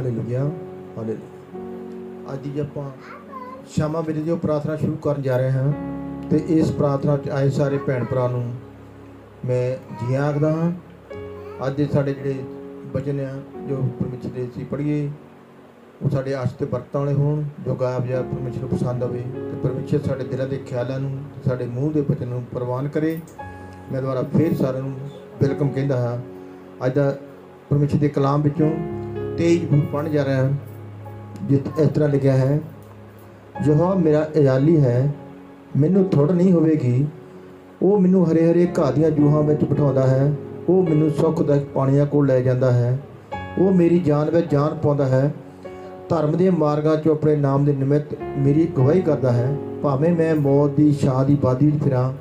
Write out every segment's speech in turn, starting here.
Hallelujah hallelujah ਅੱਜ ਦੀ ਆਪਾਂ ਸ਼ਾਮਾ ਵੇਲੇ ਦੀ ਉਹ ਪ੍ਰਾਰਥਨਾ ਸ਼ੁਰੂ ਕਰਨ ਜਾ ਰਹੇ ਹਾਂ ਤੇ ਇਸ ਪ੍ਰਾਰਥਨਾ 'ਚ ਆਏ ਸਾਰੇ ਭੈਣ ਭਰਾ ਨੂੰ ਮੈਂ ਜੀ ਆਖਦਾ ਹਾਂ, ਅੱਜ ਦੇ ਸਾਡੇ ਜਿਹੜੇ ਬਚਨ ਆ, ਜੋ ਪਰਮੇਸ਼ਰ ਦੇ ਸੀ ਪੜ੍ਹੀਏ, ਉਹ ਸਾਡੇ ਆਸ ਤੇ ਵਰਤਾਂ ਵਾਲੇ ਹੋਣ, ਜੋ ਗਾਇਬ ਜਾਂ ਪਰਮੇਸ਼ਰ ਨੂੰ ਪਸੰਦ ਆਵੇ, ਤੇ ਪਰਮੇਸ਼ਰ ਸਾਡੇ ਦਿਲਾਂ ਦੇ ਖਿਆਲਾਂ ਨੂੰ, ਸਾਡੇ ਮੂੰਹ ਦੇ ਬਚਨ ਨੂੰ ਪ੍ਰਵਾਨ ਕਰੇ। ਮੈਂ ਦੁਬਾਰਾ ਫੇਰ ਸਾਰਿਆਂ ਨੂੰ ਵੈਲਕਮ ਕਹਿੰਦਾ ਹਾਂ। ਅੱਜ ਦਾ ਪਰਮੇਸ਼ਰ ਦੇ ਕਲਾਮ ਵਿੱਚੋਂ ਤੇਜ ਬੂਟ ਪੜ੍ਹਨ ਜਾ ਰਿਹਾ ਹਾਂ। ਜਿਸ ਇਸ ਤਰ੍ਹਾਂ ਲਿਖਿਆ ਹੈ, ਯਹੋਵਾ ਮੇਰਾ ਇਜਾਲੀ ਹੈ, ਮੈਨੂੰ ਥੋੜ ਨਹੀਂ ਹੋਵੇਗੀ। ਉਹ ਮੈਨੂੰ ਹਰੇ ਹਰੇ ਘਾਹ ਦੀਆਂ ਜੂਹਾਂ ਵਿੱਚ ਬਿਠਾਉਂਦਾ ਹੈ। ਉਹ ਮੈਨੂੰ ਸੁੱਖ ਦਾ ਪਾਣੀਆਂ ਕੋਲ ਲੈ ਜਾਂਦਾ ਹੈ। ਉਹ ਮੇਰੀ ਜਾਨ ਵਿੱਚ ਜਾਨ ਪਾਉਂਦਾ ਹੈ। ਧਰਮ ਦੇ ਮਾਰਗਾਂ 'ਚੋਂ ਆਪਣੇ ਨਾਮ ਦੇ ਨਿਮਿਤ ਮੇਰੀ ਗਵਾਹੀ ਕਰਦਾ ਹੈ। ਭਾਵੇਂ ਮੈਂ ਮੌਤ ਦੀ ਸ਼ਾਹ ਦੀ ਬਾਦੀ ਵਿੱਚ ਫਿਰਾਂ,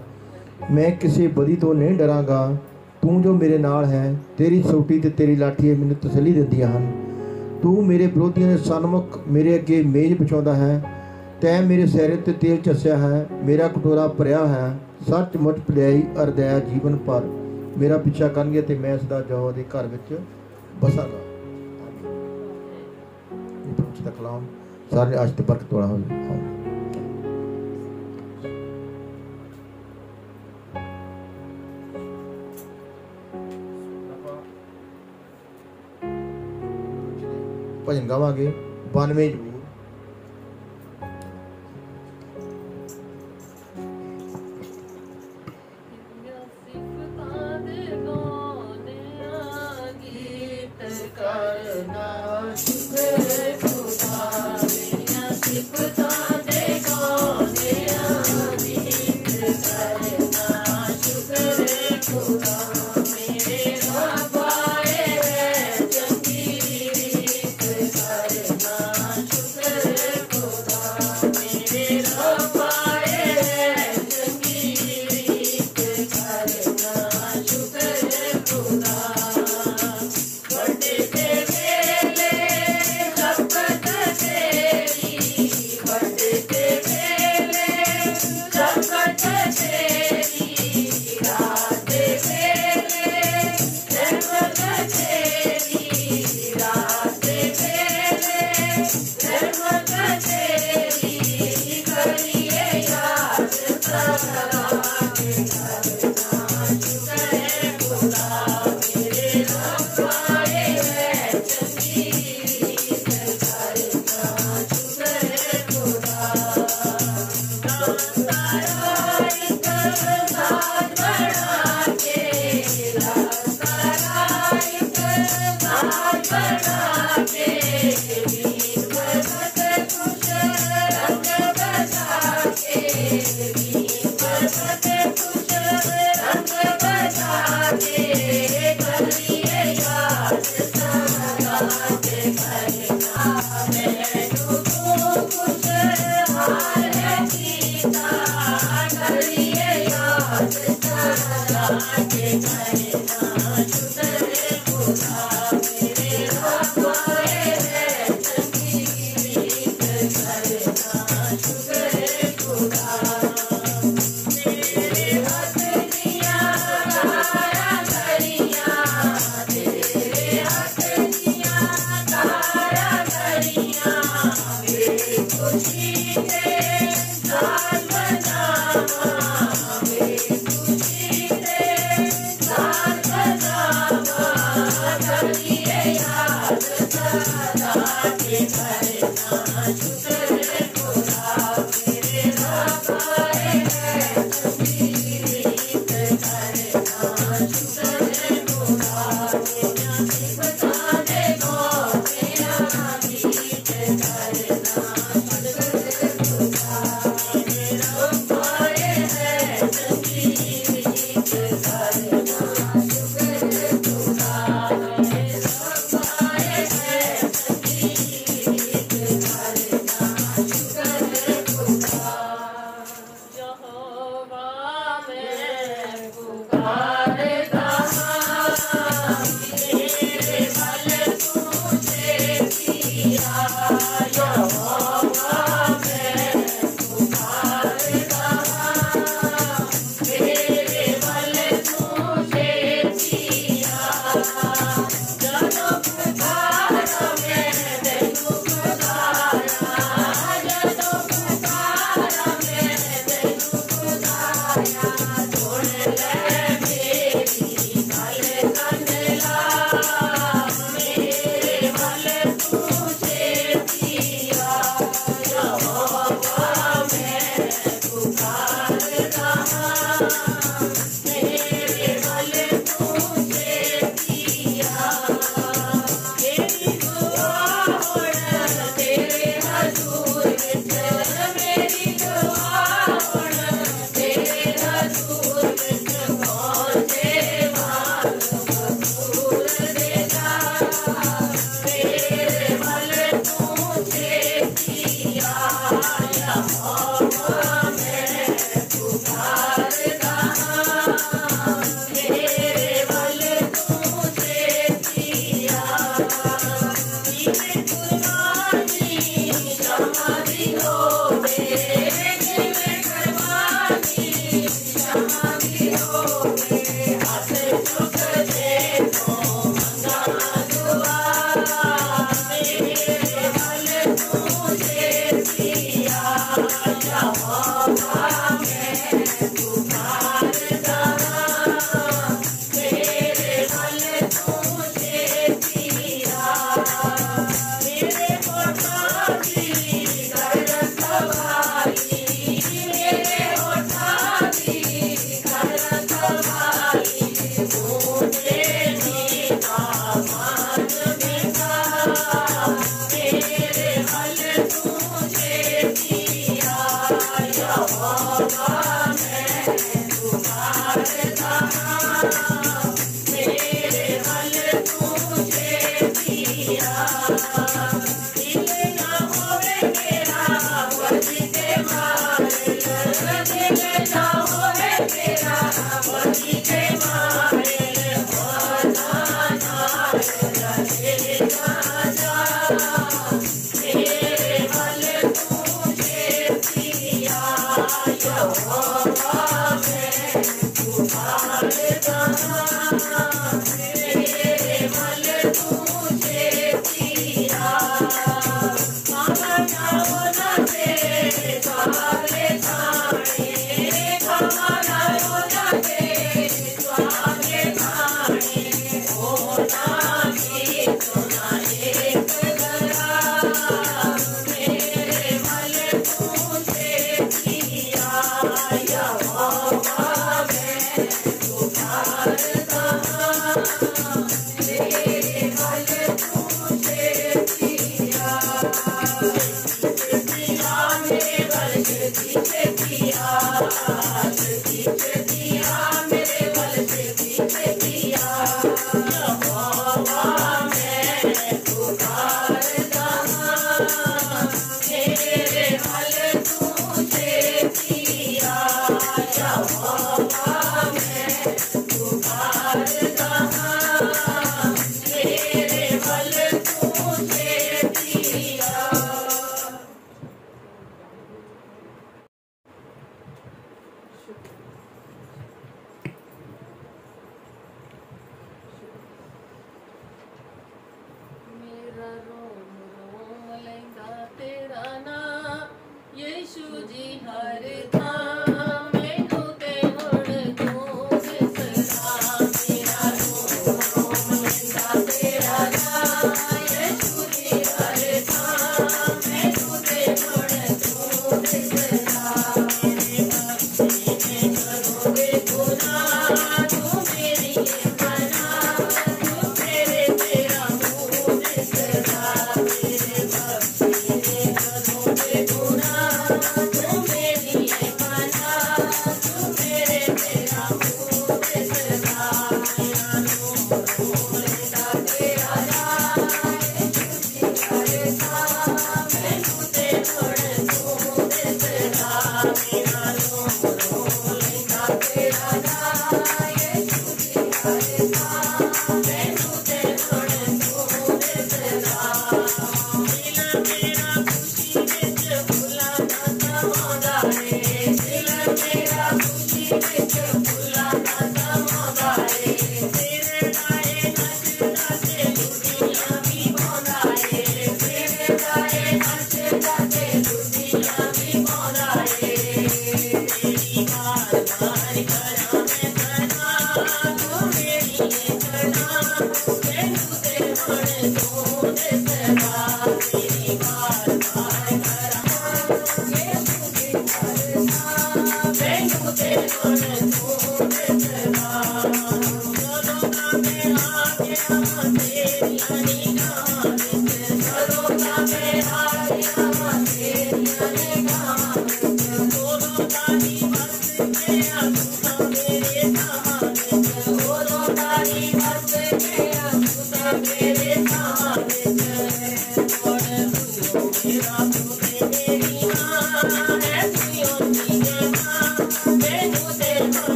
ਮੈਂ ਕਿਸੇ ਬਦੀ ਤੋਂ ਨਹੀਂ ਡਰਾਂਗਾ। ਤੂੰ ਜੋ ਮੇਰੇ ਨਾਲ ਹੈ, ਤੇਰੀ ਸੋਟੀ ਤੇ ਤੇਰੀ ਲਾਠੀ ਮੈਨੂੰ ਤਸੱਲੀ ਦਿੰਦੀਆਂ ਹਨ। ਤੂੰ ਮੇਰੇ ਵਿਰੋਧੀਆਂ ਦੇ ਸਨਮੁਖ ਮੇਰੇ ਅੱਗੇ ਮੇਜ਼ ਵਿਛਾਉਂਦਾ ਹੈ, ਤੈਂ ਮੇਰੇ ਸਿਰ ਤੇ ਤੇਲ ਚੱਸਿਆ ਹੈ, ਮੇਰਾ ਕਟੋਰਾ ਭਰਿਆ ਹੈ ਸੱਚ ਮੁੱਚ ਭਲਾਈ ਅਰਦਇਆ ਜੀਵਨ ਪਰ ਮੇਰਾ ਪਿੱਛਾ ਕਰਨਗੇ ਤੇ ਮੈਂ ਸਦਾ ਜੋ ਦੇ ਘਰ ਵਿੱਚ ਬਸਾਂਗਾ ਇਹ ਪ੍ਰਭੂ ਦਾ ਕਲਾਮ, ਸਾਰੇ ਅੱਜ ਤੇ ਬਰਕਤ ਵਾਲਾ ਹੋਵੇ। ਭਜਨ ਗਾਵਾਂਗੇ। 92 Thank you. ਮੇਰੀ ਖੁਸ਼ੀ thank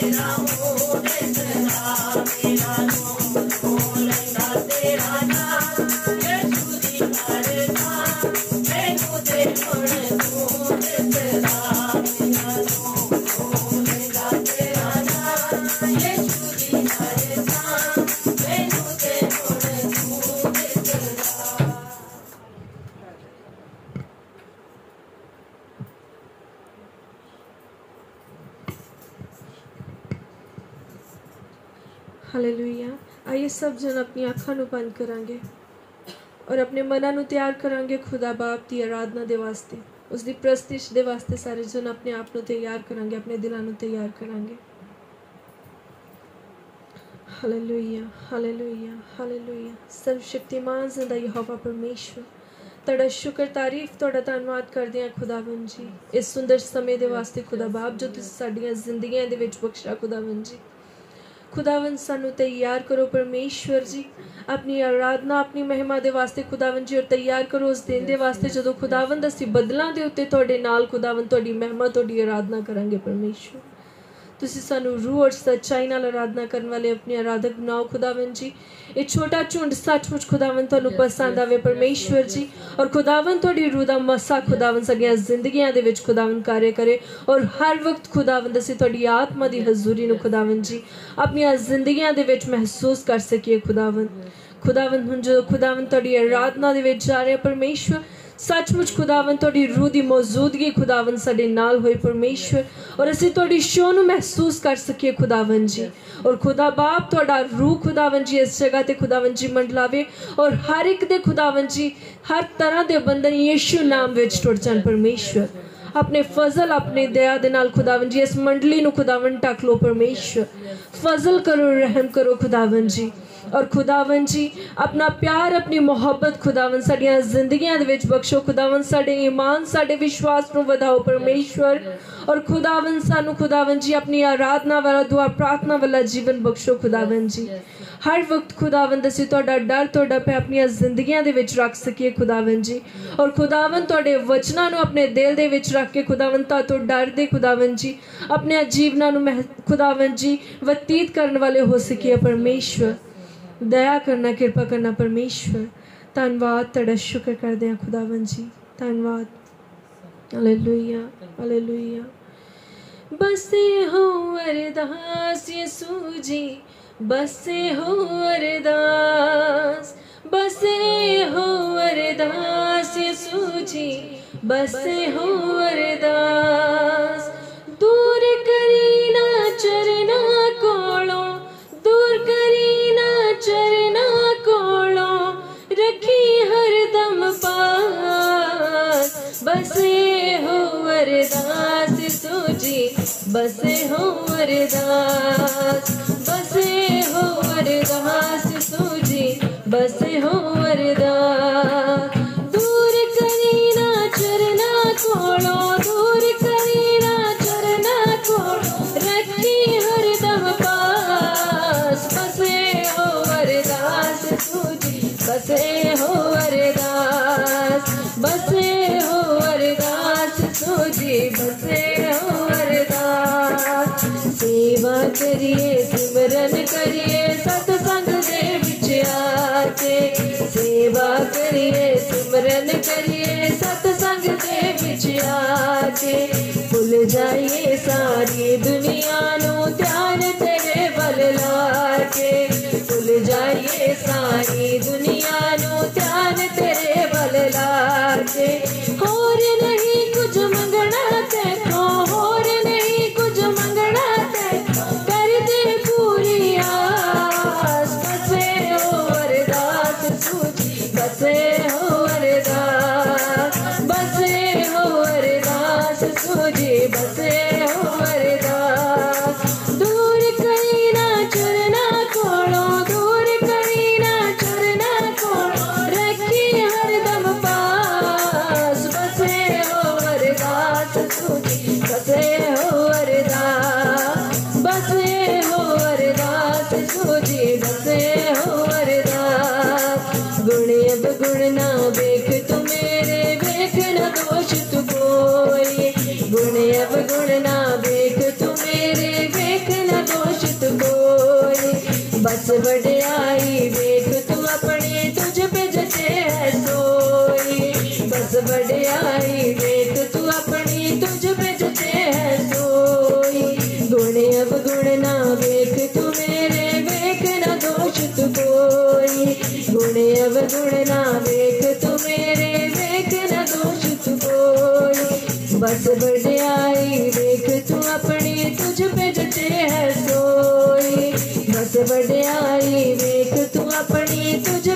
ਤੇਰੇ ਤੇਰਾ ਸਭ ਅੱਖਾਂ ਨੂੰ ਬੰਦ ਕਰਾਂਗੇ ਔਰ ਆਪਣੇ ਮਨਾਂ ਨੂੰ ਤਿਆਰ ਕਰਾਂਗੇ ਖੁਦਾ ਬਾਪ ਦੀ ਆਰਾਧਨਾ ਦੇ ਵਾਸਤੇ ਉਸ ਦੀ ਪ੍ਰਸਤਿਸ਼ ਦੇ ਵਾਸਤੇ ਸਾਰੇ ਜਨ ਆਪਣੇ ਆਪ ਨੂੰ ਤਿਆਰ ਕਰਾਂਗੇ, ਆਪਣੇ ਦਿਲਾਂ ਨੂੰ ਤਿਆਰ ਕਰਾਂਗੇ। ਹਾਲੇਲੂਇਆ ਹਾਲੇਲੂਇਆ ਹਾਲੇਲੂਇਆ ਸਰਵ ਸ਼ਕਤੀਮਾਨ ਜ਼ਿੰਦਾ ਯਹੋਵਾ ਪਰਮੇਸ਼ਵਰ। ਤੁਹਾਡਾ ਸ਼ੁਕਰ, ਤਾਰੀਫ, ਤੁਹਾਡਾ ਧੰਨਵਾਦ ਕਰਦੇ ਹਾਂ ਖੁਦਾਵੰਦ ਜੀ। ਇਸ ਸੁੰਦਰ ਸਮੇਂ ਦੇ ਵਾਸਤੇ ਖੁਦਾ ਬਾਪ ਜੋ ਤੁਸੀਂ ਸਾਡੀਆਂ ਜ਼ਿੰਦਗੀਆਂ ਦੇ ਵਿੱਚ ਬਖਸ਼ਿਆ ਖੁਦਾਵੰਦ ਜੀ। ਖੁਦਾਵੰਦ ਸਾਨੂੰ ਤਿਆਰ ਕਰੋ, ਪਰਮੇਸ਼ਵਰ ਜੀ। ਆਪਣੀ ਆਰਾਧਨਾ, ਆਪਣੀ ਮਹਿਮਾ ਦੇ ਵਾਸਤੇ ਖੁਦਾਵੰਦ ਜੀ, ਔਰ ਤਿਆਰ ਕਰੋ ਉਸ ਦਿਨ ਦੇ ਵਾਸਤੇ ਜਦੋਂ ਖੁਦਾਵੰਦ ਅਸੀਂ ਬਦਲਾਂ ਦੇ ਉੱਤੇ ਤੁਹਾਡੇ ਨਾਲ, ਖੁਦਾਵੰਦ ਤੁਹਾਡੀ ਮਹਿਮਾ, ਤੁਹਾਡੀ ਆਰਾਧਨਾ ਕਰਾਂਗੇ, ਪਰਮੇਸ਼ਵਰ। ਤੁਸੀਂ ਸਾਨੂੰ ਰੂਹ ਔਰ ਸੱਚਾਈ ਨਾਲ ਆਰਾਧਨਾ ਕਰਨ ਵਾਲੇ ਆਪਣੇ ਆਰਾਧਕ ਬਣਾਓ ਖੁਦਾਵੰਦ ਜੀ। ਇਹ ਛੋਟਾ ਝੁੰਡ ਸੱਚਮੁੱਚ ਖੁਦਾਵੰਦ ਤੁਹਾਨੂੰ ਪਸੰਦ ਆਵੇ ਪਰਮੇਸ਼ਵਰ ਜੀ। ਔਰ ਖੁਦਾਵੰਦ ਤੁਹਾਡੀ ਰੂਹ ਦਾ ਮਸਾ ਖੁਦਾਵੰਦ ਸਾਡੀਆਂ ਜ਼ਿੰਦਗੀਆਂ ਦੇ ਵਿੱਚ ਖੁਦਾਵੰਦ ਕਾਰਜ ਕਰੇ। ਔਰ ਹਰ ਵਕਤ ਖੁਦਾਵੰਦ ਅਸੀਂ ਤੁਹਾਡੀ ਆਤਮਾ ਦੀ ਹਜ਼ੂਰੀ ਨੂੰ ਖੁਦਾਵੰਦ ਜੀ। ਆਪਣੀਆਂ ਜ਼ਿੰਦਗੀਆਂ ਦੇ ਵਿੱਚ ਮਹਿਸੂਸ ਕਰ ਸਕੀਏ ਖੁਦਾਵੰਦ। ਖੁਦਾਵੰਦ ਹੁਣ ਜਦੋਂ ਖੁਦਾਵੰਦ ਤੁਹਾਡੀ ਆਰਾਧਨਾ ਦੇ ਵਿੱਚ ਜਾ ਰਹੇ ਪਰਮੇਸ਼ਵਰ ਸੱਚਮੁੱਚ ਖੁਦਾਵੰਦ, ਤੁਹਾਡੀ ਰੂਹ ਦੀ ਮੌਜੂਦਗੀ ਖੁਦਾਵੰਦ ਸਾਡੇ ਨਾਲ ਹੋਏ ਪਰਮੇਸ਼ਵਰ। ਔਰ ਅਸੀਂ ਤੁਹਾਡੀ ਸ਼ੋਅ ਨੂੰ ਮਹਿਸੂਸ ਕਰ ਸਕੀਏ ਖੁਦਾਵੰਦ ਜੀ। ਔਰ ਖੁਦਾ ਬਾਪ, ਤੁਹਾਡਾ ਰੂਹ ਖੁਦਾਵੰਦ ਜੀ ਇਸ ਜਗ੍ਹਾ ਤੇ ਖੁਦਾਵੰਦ ਜੀ ਮੰਡਲਾਵੇ। ਔਰ ਹਰ ਇੱਕ ਦੇ ਖੁਦਾਵੰਦ ਜੀ, ਹਰ ਤਰ੍ਹਾਂ ਦੇ ਬੰਧਨ ਯੀਸ਼ੂ ਨਾਮ ਵਿੱਚ ਟੁੱਟ ਜਾਣ ਪਰਮੇਸ਼ਵਰ। ਆਪਣੇ ਫਜ਼ਲ, ਆਪਣੇ ਦਇਆ ਦੇ ਨਾਲ ਖੁਦਾਵੰਦ ਜੀ, ਇਸ ਮੰਡਲੀ ਨੂੰ ਖੁਦਾਵੰਦ ਢੱਕ ਲੋ ਪਰਮੇਸ਼ਵਰ। ਫਜ਼ਲ ਕਰੋ, ਰਹਿਮ ਕਰੋ ਖੁਦਾਵੰਦ ਜੀ। ਔਰ ਖੁਦਾਵੰਦ ਜੀ ਆਪਣਾ ਪਿਆਰ ਆਪਣੀ ਮੁਹੱਬਤ ਖੁਦਾਵੰਦ ਸਾਡੀਆਂ ਜ਼ਿੰਦਗੀਆਂ ਦੇ ਵਿੱਚ ਬਖਸ਼ੋ। ਖੁਦਾਵੰਦ ਸਾਡੇ ਈਮਾਨ ਸਾਡੇ ਵਿਸ਼ਵਾਸ ਨੂੰ ਵਧਾਓ ਪਰਮੇਸ਼ਵਰ। ਔਰ ਖੁਦਾਵੰਦ ਸਾਨੂੰ ਖੁਦਾਵੰਦ ਜੀ ਆਪਣੀ ਆਰਾਧਨਾ ਵਾਲਾ ਦੁਆ ਪ੍ਰਾਰਥਨਾ ਵਾਲਾ ਜੀਵਨ ਬਖਸ਼ੋ ਖੁਦਾਵੰਦ ਜੀ। ਹਰ ਵਕਤ ਖੁਦਾਵੰਦ ਅਸੀਂ ਤੁਹਾਡਾ ਡਰ ਤੁਹਾਡਾ ਭੈ ਆਪਣੀਆਂ ਜ਼ਿੰਦਗੀਆਂ ਦੇ ਵਿੱਚ ਰੱਖ ਸਕੀਏ ਖੁਦਾਵੰਦ ਜੀ। ਔਰ ਖੁਦਾਵੰਦ ਤੁਹਾਡੇ ਵਚਨਾਂ ਨੂੰ ਆਪਣੇ ਦਿਲ ਦੇ ਵਿੱਚ ਰੱਖ ਕੇ ਖੁਦਾਵੰਦ ਤਾਂ ਤੋਂ ਡਰਦੇ ਖੁਦਾਵੰਦ ਜੀ ਆਪਣੇ ਜੀਵਨਾਂ ਨੂੰ ਖੁਦਾਵੰਦ ਜੀ ਬਤੀਤ ਕਰਨ ਵਾਲੇ ਹੋ ਸਕੀਏ ਪਰਮੇਸ਼ਵਰ। ਦਇਆ ਕਰਨਾ, ਕਿਰਪਾ ਕਰਨਾ ਪਰਮੇਸ਼ਵਰ। ਧੰਨਵਾਦ, ਤੁਹਾਡਾ ਸ਼ੁਕਰ ਕਰਦੇ ਹਾਂ ਖੁਦਾਵੰਦ ਜੀ। ਧੰਨਵਾਦ। ਹਾਲੇਲੂਇਆ ਹਾਲੇਲੂਇਆ ਬਸੇ ਹੋ ਅਰਦਾਸ ਯਿਸੂ ਜੀ, ਬਸੇ ਹੋ ਅਰਦਾਸ। ਬਸੇ ਹੋ ਅਰਦਾਸ ਯਿਸੂ ਜੀ, ਬਸੇ ਹੋ ਅਰਦਾਸ। ਦੂਰ ਕਰੀ ਨਾ ਚਰਨਾ ਕੋਲੋਂ, ਦੂਰ ਕਰੀ ਨਾ ਚਰਨਾ ਕੋਲੋਂ ਰੱਖੀ ਹਰਦਮ ਪਾਸ ਬਸੇ ਹੋ ਅਰਦਾਸ ਸੂਜੀ ਬਸੇ ਹੋ ਅਰਦਾਸ ਬਸੇ ਹੋ ਅਰਦਾਸ ਸੂਜੀ ਬਸੇ ਹੋ ਜਾਈਏ ਸਾਰੀ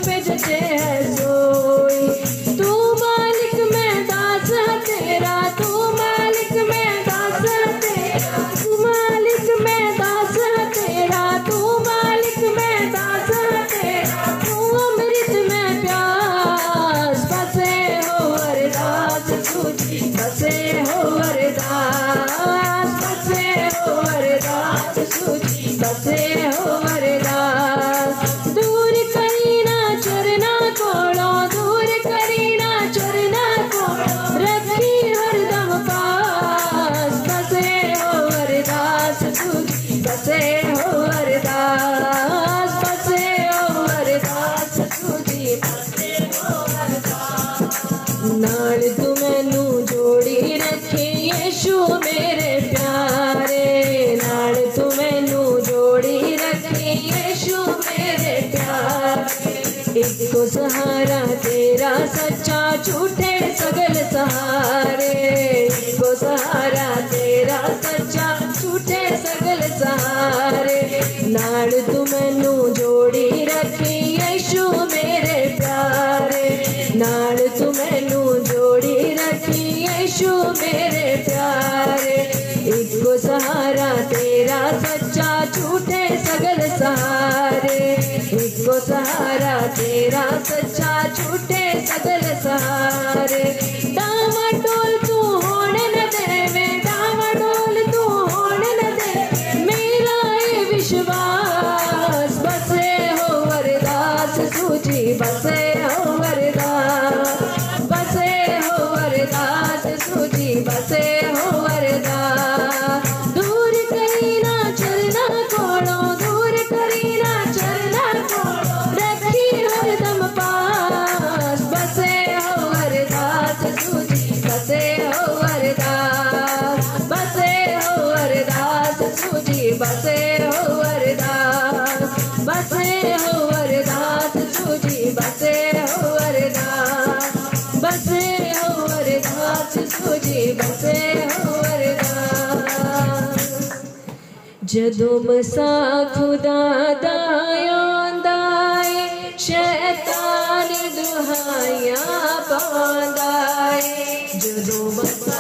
PDT. ਜਦੋਂ ਮਸਾ ਖੁਦਾ ਦਾ ਆਉਂਦਾ ਏ ਸ਼ੈਤਾਨ ਦੁਹਾਇਆ ਪਾਉਂਦਾ ਏ। ਜਦੋਂ ਮਸਾ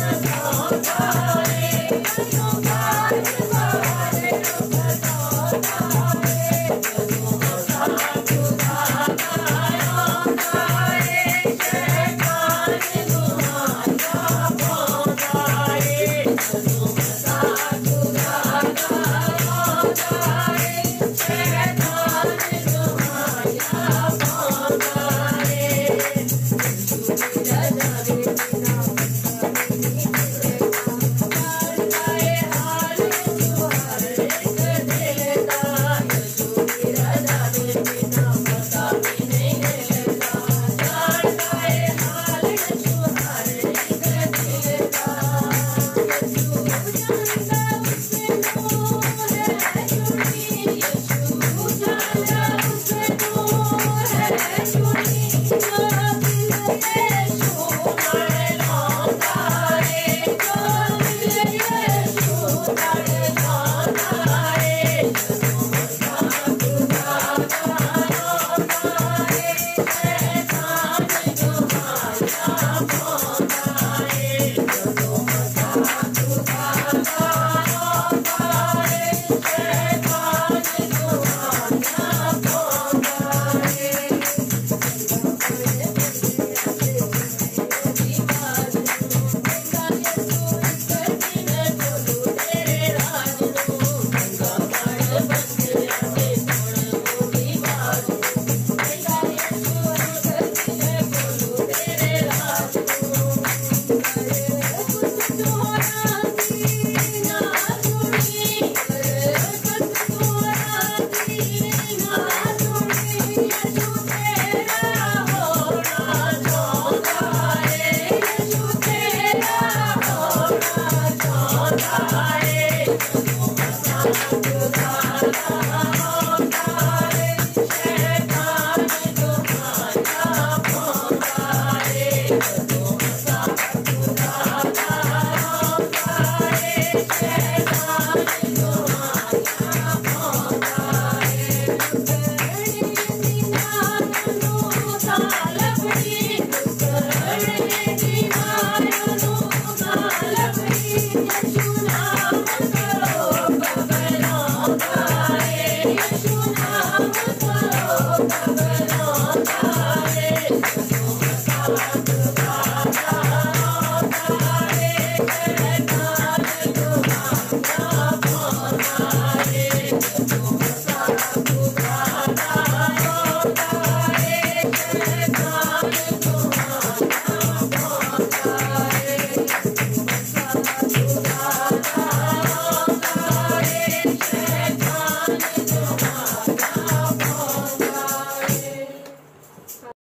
Namaskar.